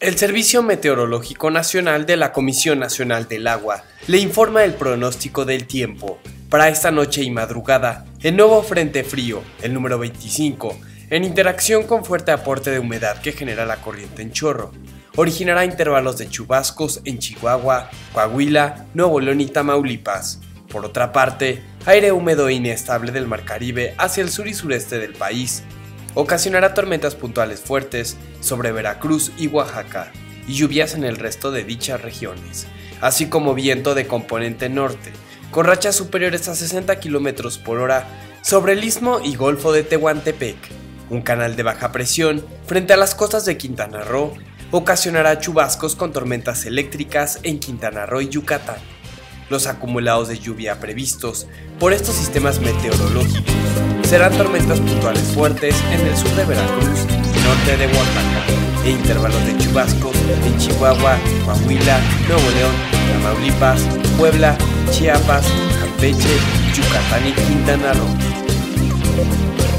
El Servicio Meteorológico Nacional de la Comisión Nacional del Agua le informa el pronóstico del tiempo. Para esta noche y madrugada, el nuevo Frente Frío, el número 25, en interacción con fuerte aporte de humedad que genera la corriente en chorro, originará intervalos de chubascos en Chihuahua, Coahuila, Nuevo León y Tamaulipas. Por otra parte, aire húmedo e inestable del Mar Caribe hacia el sur y sureste del país, ocasionará tormentas puntuales fuertes sobre Veracruz y Oaxaca y lluvias en el resto de dichas regiones, así como viento de componente norte, con rachas superiores a 60 km por hora sobre el istmo y golfo de Tehuantepec. Un canal de baja presión frente a las costas de Quintana Roo ocasionará chubascos con tormentas eléctricas en Quintana Roo y Yucatán. Los acumulados de lluvia previstos por estos sistemas meteorológicos serán tormentas puntuales fuertes en el sur de Veracruz norte de Oaxaca e intervalos de chubascos en Chihuahua, Coahuila, Nuevo León, Tamaulipas, Puebla, Chiapas, Campeche, Yucatán y Quintana Roo.